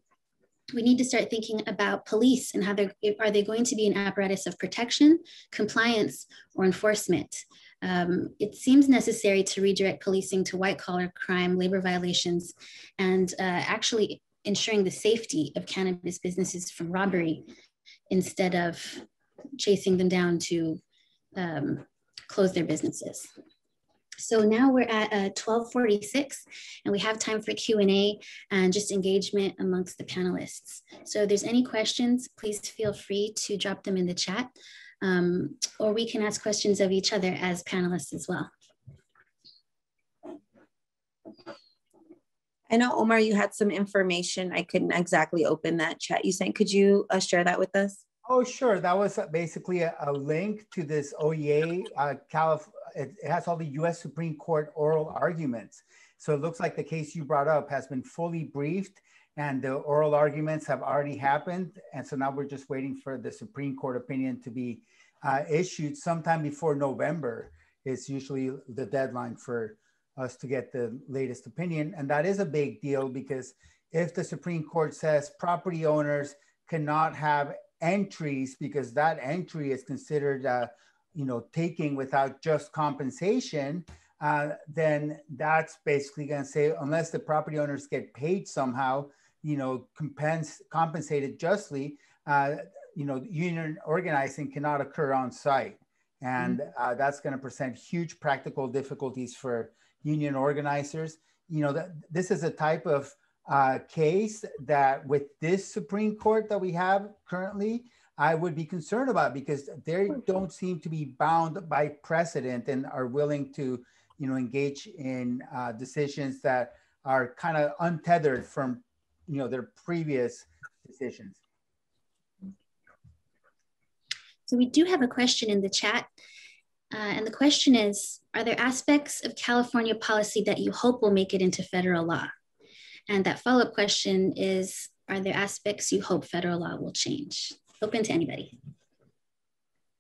we need to start thinking about police and how they're, are they going to be an apparatus of protection, compliance, or enforcement? Um, it seems necessary to redirect policing to white collar crime, labor violations, and uh, actually ensuring the safety of cannabis businesses from robbery instead of chasing them down to um, close their businesses. So now we're at uh, 1246 and we have time for Q&A and just engagement amongst the panelists. So if there's any questions, please feel free to drop them in the chat um, or we can ask questions of each other as panelists as well. I know, Omar, you had some information. I couldn't exactly open that chat you sent. Could you uh, share that with us? Oh, sure. That was basically a, a link to this Oyez. Uh, Calif it, it has all the US Supreme Court oral arguments. So it looks like the case you brought up has been fully briefed and the oral arguments have already happened. And so now we're just waiting for the Supreme Court opinion to be uh, issued sometime before November is usually the deadline for us to get the latest opinion. And that is a big deal because if the Supreme Court says property owners cannot have entries because that entry is considered, uh, you know, taking without just compensation, uh, then that's basically going to say unless the property owners get paid somehow, you know, compens- compensated justly, uh, you know, union organizing cannot occur on site. And mm-hmm. uh, that's going to present huge practical difficulties for union organizers. You know, that this is a type of uh, case that with this Supreme Court that we have currently, I would be concerned about because they don't seem to be bound by precedent and are willing to, you know, engage in uh, decisions that are kind of untethered from, you know, their previous decisions. So we do have a question in the chat. Uh, and the question is, are there aspects of California policy that you hope will make it into federal law? And that follow-up question is, are there aspects you hope federal law will change? open to anybody.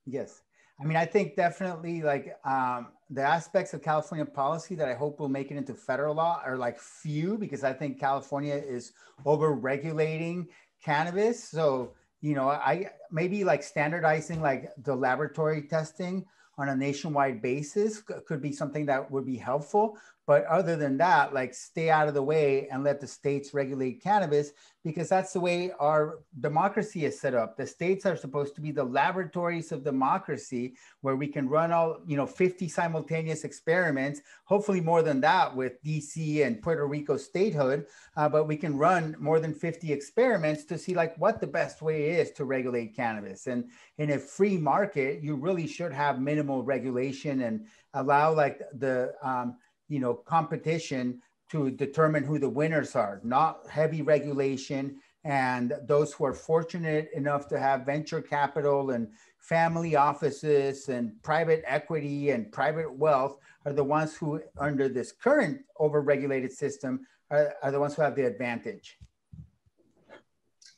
Yes. I mean, I think definitely like um, the aspects of California policy that I hope will make it into federal law are like few because I think California is over regulating cannabis. So, you know, I maybe like standardizing like the laboratory testing on a nationwide basis could be something that would be helpful. But other than that, like stay out of the way and let the states regulate cannabis because that's the way our democracy is set up. The states are supposed to be the laboratories of democracy where we can run all, you know, 50 simultaneous experiments, hopefully more than that with DC and Puerto Rico statehood, uh, but we can run more than 50 experiments to see like what the best way is to regulate cannabis. And in a free market, you really should have minimal regulation and allow like the, um, you know, competition to determine who the winners are, not heavy regulation. And those who are fortunate enough to have venture capital and family offices and private equity and private wealth are the ones who, under this current overregulated system, are, are the ones who have the advantage.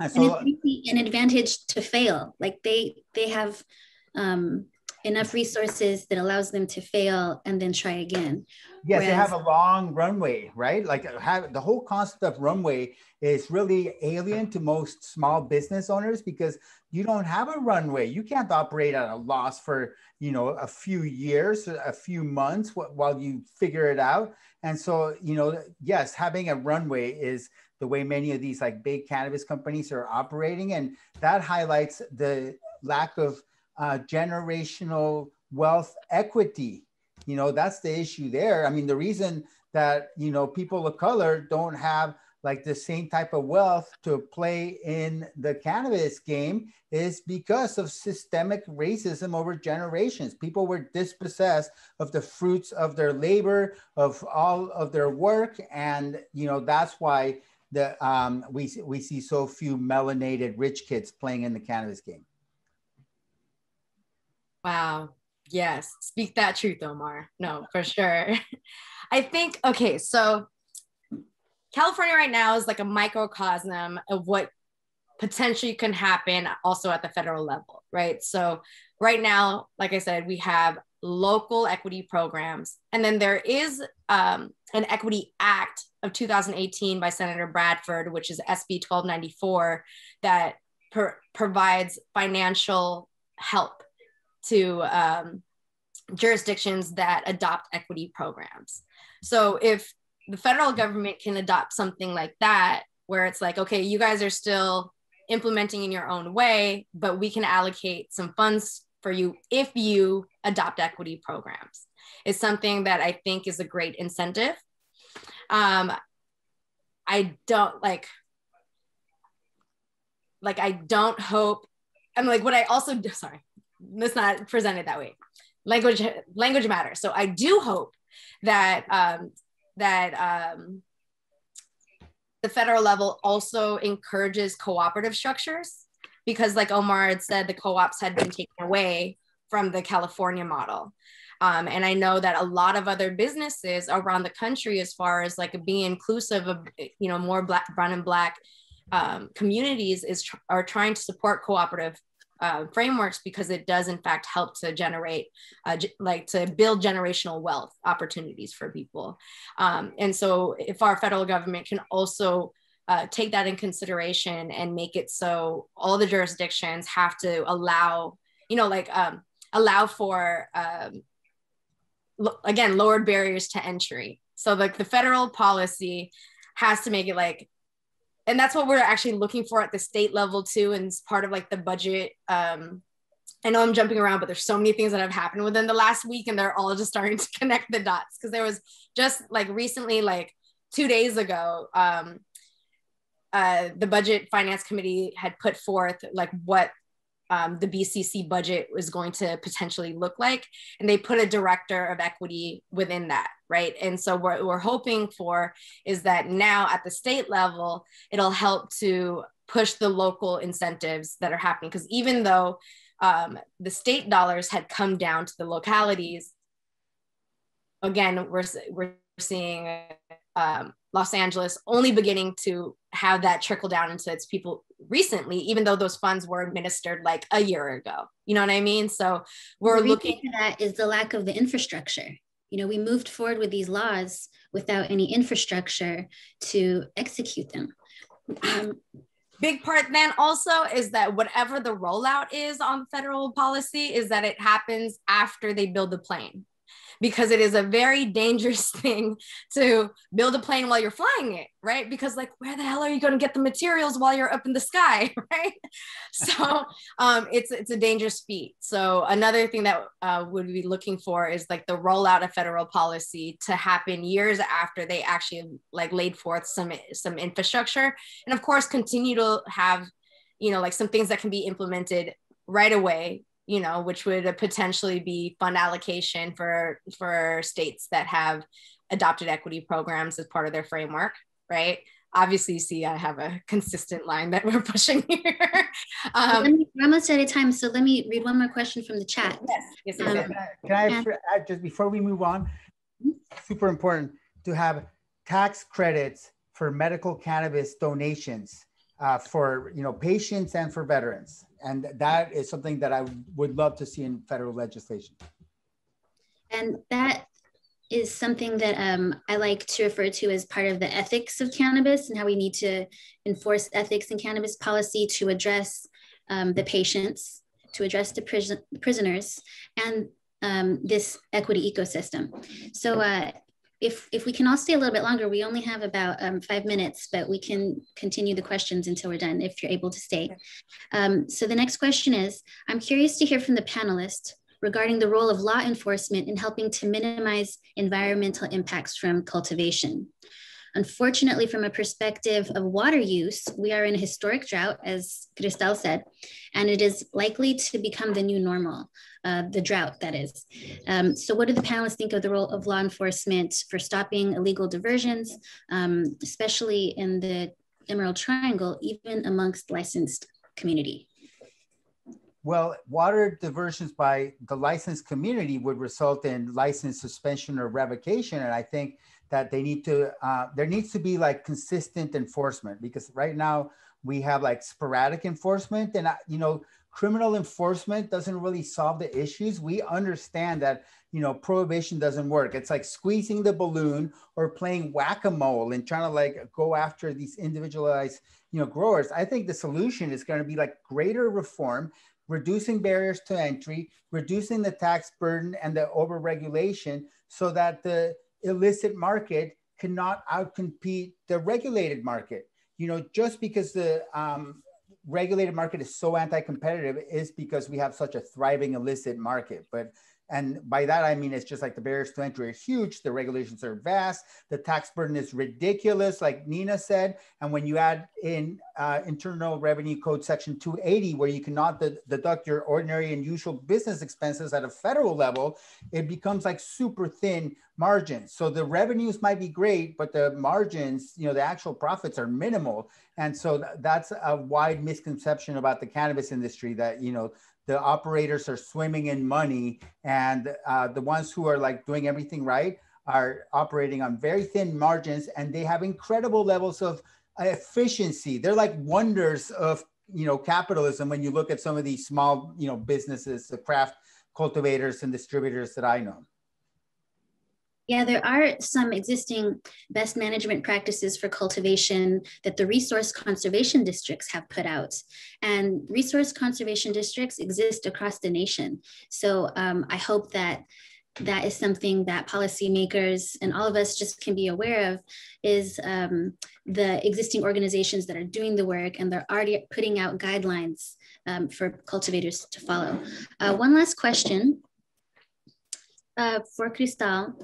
And, so, and it's an advantage to fail. Like they they have um, enough resources that allows them to fail and then try again. Yes, Whereas, they have a long runway, right? Like uh, have, the whole concept of runway is really alien to most small business owners because you don't have a runway. You can't operate at a loss for you know a few years, a few months while you figure it out. And so you know, yes, having a runway is the way many of these like big cannabis companies are operating, and that highlights the lack of uh, generational wealth equity. You know, that's the issue there. I mean, the reason that, you know, people of color don't have like the same type of wealth to play in the cannabis game is because of systemic racism over generations. People were dispossessed of the fruits of their labor, of all of their work. And, you know, that's why the, um, we, we see so few melanated rich kids playing in the cannabis game. Wow. Yes. Speak that truth, Omar. No, for sure. [LAUGHS] I think, okay, so California right now is like a microcosm of what potentially can happen also at the federal level, right? So, right now, like I said, we have local equity programs, and then there is um, an Equity Act of 2018 by Senator Bradford, which is SB 1294, that provides financial help to um, jurisdictions that adopt equity programs. So if the federal government can adopt something like that, where it's like, okay, you guys are still implementing in your own way, but we can allocate some funds for you if you adopt equity programs, is something that I think is a great incentive. Um, I don't like, like I don't hope. I'm like what I also do sorry let's not present it that way. Language language matters. So I do hope that um, that um, the federal level also encourages cooperative structures because, like Omar had said, the co-ops had been taken away from the California model. Um, and I know that a lot of other businesses around the country, as far as like being inclusive of, you know, more black, brown and black um, communities, is tr- are trying to support cooperative uh, frameworks because it does in fact help to generate uh, like to build generational wealth opportunities for people. Um, and so if our federal government can also uh, take that in consideration and make it so all the jurisdictions have to allow you know like um, allow for um, again lowered barriers to entry. So like the federal policy has to make it like and that's what we're actually looking for at the state level too and it's part of like the budget um I know I'm jumping around, but there's so many things that have happened within the last week, and they're all just starting to [LAUGHS] connect the dots. Because there was just like recently, like two days ago, um, uh, the Budget Finance Committee had put forth like what um, the BCC budget was going to potentially look like. And they put a director of equity within that, right? And so what we're hoping for is that now at the state level, it'll help to push the local incentives that are happening. Because even though um, the state dollars had come down to the localities, again, we're, we're seeing um, Los Angeles only beginning to have that trickle down into its people recently, even though those funds were administered like a year ago. You know what I mean? So we're looking at that is the lack of the infrastructure. You know, we moved forward with these laws without any infrastructure to execute them. Um, big part then also is that whatever the rollout is on federal policy is that it happens after they build the plane because it is a very [LAUGHS] dangerous thing to build a plane while you're flying it, right? Because like, where the hell are you going to get the materials while you're up in the sky, [LAUGHS] right? so um, it's it's a dangerous feat. So another thing that uh, would be looking for is like the rollout of federal policy to happen years after they actually like laid forth some some infrastructure, and of course continue to have you know like some things that can be implemented right away you know, which would potentially be fund allocation for for states that have adopted equity programs as part of their framework, right? Obviously, you see, I have a consistent line that [LAUGHS] we're pushing here. um, me, we're almost out of time, so let me read one more question from the chat. Yes, yes, um, can I, can I add just before we move on? Super important to have tax credits for medical cannabis donations uh, for you know patients and for veterans and that is something that I would love to see in federal legislation. And that is something that um, I like to refer to as part of the ethics of cannabis and how we need to enforce ethics in cannabis policy to address um, the patients, to address the prison, prisoners, and um, this equity ecosystem. So uh, if, if we can all stay a little bit longer, we only have about um, five minutes, but we can continue the questions until we're done if you're able to stay. Um, so the next question is, I'm curious to hear from the panelists regarding the role of law enforcement in helping to minimize environmental impacts from cultivation. Unfortunately, from a perspective of water use, we are in a historic drought, as Cristal said, and it is likely to become the new normal, uh, the drought, that is. Um, so, what do the panelists think of the role of law enforcement for stopping illegal diversions, um, especially in the Emerald Triangle, even amongst licensed community? Well, water diversions by the licensed community would result in license suspension or revocation. And I think that they need to uh, there needs to be like consistent enforcement because right now we have like sporadic enforcement and uh, you know criminal enforcement doesn't really solve the issues. We understand that you know prohibition doesn't work. It's like squeezing the balloon or playing whack-a-mole and trying to like go after these individualized you know growers. I think the solution is going to be like greater reform reducing barriers to entry reducing the tax burden and the overregulation so that the illicit market cannot outcompete the regulated market. You know, just because the um, regulated market is so anti-competitive is because we have such a thriving illicit market. But and by that, I mean, it's just like the barriers to entry are huge. The regulations are vast. The tax burden is ridiculous, like Nina said. And when you add in uh, Internal Revenue Code Section 280, where you cannot de deduct your ordinary and usual business expenses at a federal level, it becomes like super thin margins. So the revenues might be great, but the margins, you know, the actual profits are minimal. And so th that's a wide misconception about the cannabis industry that, you know, the operators are swimming in money and uh, the ones who are like doing everything right are operating on very thin margins and they have incredible levels of efficiency. They're like wonders of you know capitalism when you look at some of these small you know businesses the craft cultivators and distributors that i know yeah, there are some existing best management practices for cultivation that the resource conservation districts have put out. And resource conservation districts exist across the nation. So um, I hope that that is something that policymakers and all of us just can be aware of is um, the existing organizations that are doing the work and they're already putting out guidelines um, for cultivators to follow. Uh, one last question uh, for Cristal.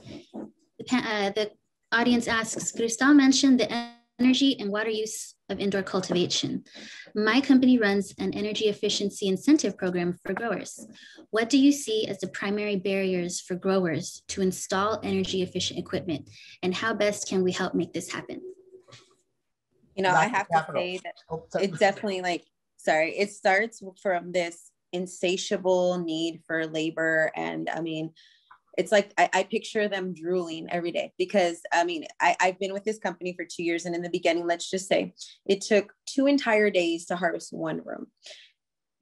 The, uh, the audience asks, Cristal mentioned the energy and water use of indoor cultivation. My company runs an energy efficiency incentive program for growers. What do you see as the primary barriers for growers to install energy efficient equipment and how best can we help make this happen? You know, I have to say that oh, it's definitely like, sorry, it starts from this insatiable need for labor. And I mean, it's like I, I, picture them drooling every day because I mean, I, I've been with this company for two years. And in the beginning, let's just say it took two entire days to harvest one room.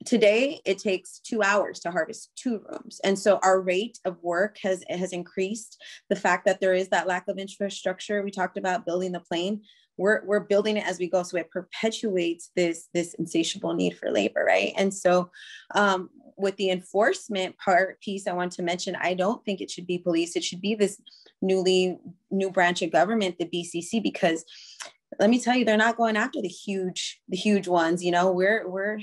Today, it takes two hours to harvest two rooms. And so our rate of work has, has increased. The fact that there is that lack of infrastructure, we talked about building the plane we're, we're building it as we go so it perpetuates this this insatiable need for labor right and so um, with the enforcement part piece i want to mention i don't think it should be police it should be this newly new branch of government the bcc because let me tell you they're not going after the huge the huge ones you know we're we're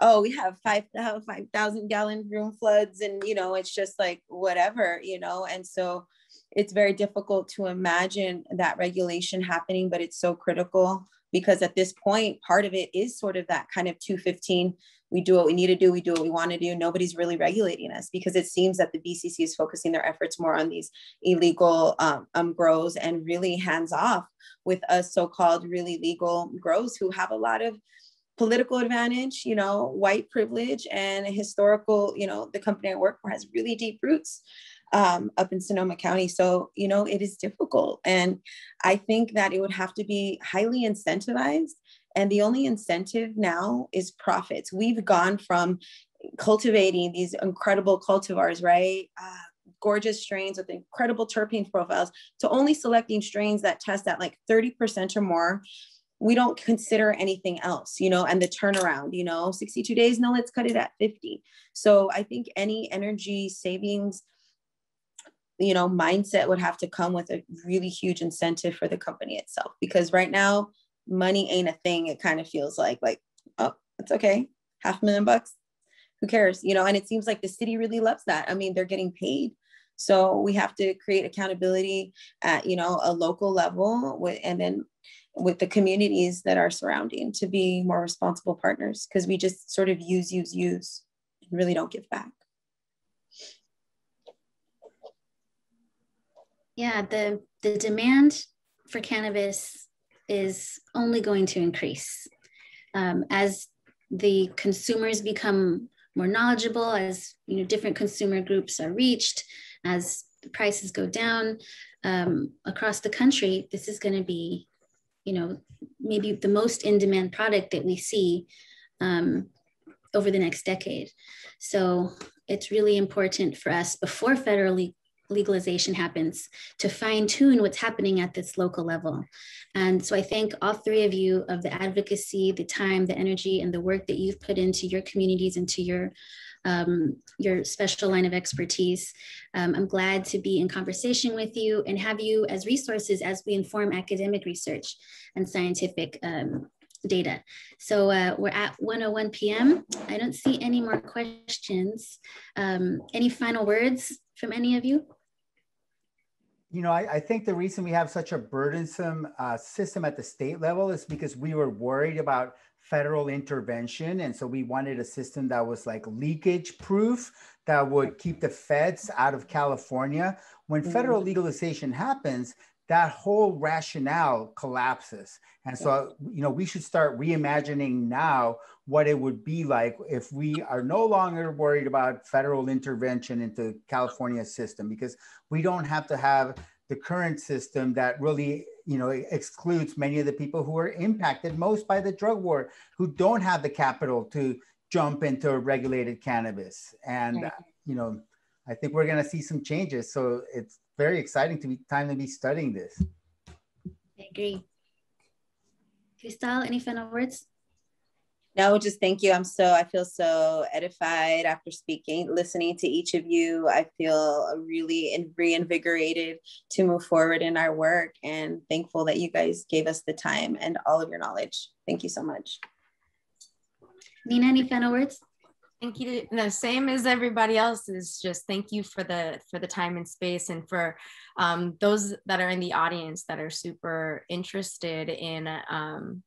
oh we have five uh, five thousand gallon room floods and you know it's just like whatever you know and so it's very difficult to imagine that regulation happening, but it's so critical because at this point, part of it is sort of that kind of 215. We do what we need to do, we do what we want to do. Nobody's really regulating us because it seems that the BCC is focusing their efforts more on these illegal um, um, grows and really hands off with us so called really legal grows who have a lot of political advantage, you know, white privilege and historical, you know, the company I work for has really deep roots um, up in Sonoma County. So, you know, it is difficult. And I think that it would have to be highly incentivized. And the only incentive now is profits. We've gone from cultivating these incredible cultivars, right? Uh, gorgeous strains with incredible terpene profiles to only selecting strains that test at like 30% or more we don't consider anything else, you know, and the turnaround, you know, 62 days, no, let's cut it at 50. So I think any energy savings you know mindset would have to come with a really huge incentive for the company itself because right now money ain't a thing it kind of feels like like oh it's okay half a million bucks who cares you know? And it seems like the city really loves that. I mean they're getting paid. So we have to create accountability at you know a local level with, and then with the communities that are surrounding to be more responsible partners because we just sort of use use use and really don't give back. Yeah, the, the demand for cannabis is only going to increase. Um, as the consumers become more knowledgeable, as you know, different consumer groups are reached, as the prices go down um, across the country, this is going to be, you know, maybe the most in-demand product that we see um, over the next decade. So it's really important for us before federally legalization happens to fine tune what's happening at this local level. And so I thank all three of you of the advocacy, the time, the energy, and the work that you've put into your communities, into your um, your special line of expertise. Um, I'm glad to be in conversation with you and have you as resources as we inform academic research and scientific um, data. So uh, we're at 101 p.m. I don't see any more questions. Um, any final words from any of you? You know, I, I, think the reason we have such a burdensome uh, system at the state level is because we were worried about federal intervention. And so we wanted a system that was like leakage proof that would keep the feds out of California. When mm-hmm. federal legalization happens, that whole rationale collapses. And so, you know, we should start reimagining now what it would be like if we are no longer worried about federal intervention into California system because we don't have to have the current system that really you know excludes many of the people who are impacted most by the drug war who don't have the capital to jump into a regulated cannabis and right. you know i think we're going to see some changes so it's very exciting to be time to be studying this i agree cristal any final words No, just thank you. I'm so, I feel so edified after speaking, listening to each of you. I feel really reinvigorated to move forward in our work and thankful that you guys gave us the time and all of your knowledge. Thank you so much. Nina, any final words? Thank you. The same as everybody else is just thank you for the for the time and space and for um, those that are in the audience that are super interested in um,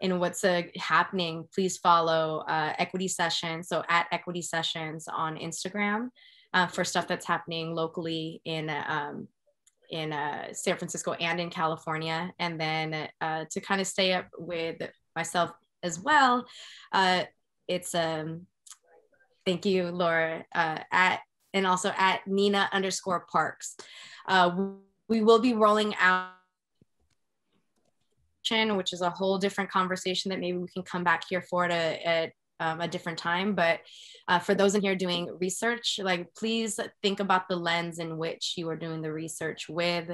in what's uh, happening. Please follow uh, Equity Sessions. So at Equity Sessions on Instagram uh, for stuff that's happening locally in um, in uh, San Francisco and in California. And then uh, to kind of stay up with myself as well, uh, it's um, Thank you, Laura. Uh, at and also at Nina underscore Parks. Uh, we will be rolling out which is a whole different conversation that maybe we can come back here for at a, um, a different time. But uh, for those in here doing research, like please think about the lens in which you are doing the research with.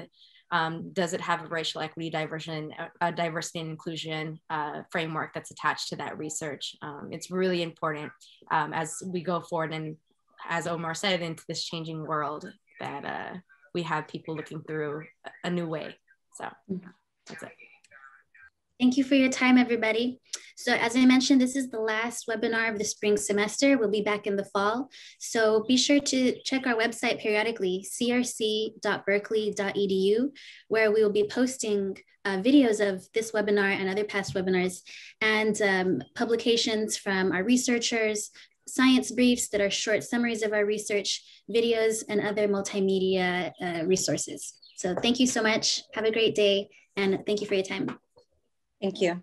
Um, does it have a racial equity, diversity, uh, diversity and inclusion uh, framework that's attached to that research? Um, it's really important um, as we go forward and as Omar said, into this changing world that uh, we have people looking through a new way. So that's it. Thank you for your time, everybody. So as I mentioned, this is the last webinar of the spring semester. We'll be back in the fall. So be sure to check our website periodically, crc.berkeley.edu, where we will be posting uh, videos of this webinar and other past webinars and um, publications from our researchers, science briefs that are short summaries of our research, videos, and other multimedia uh, resources. So thank you so much. Have a great day, and thank you for your time. Thank you.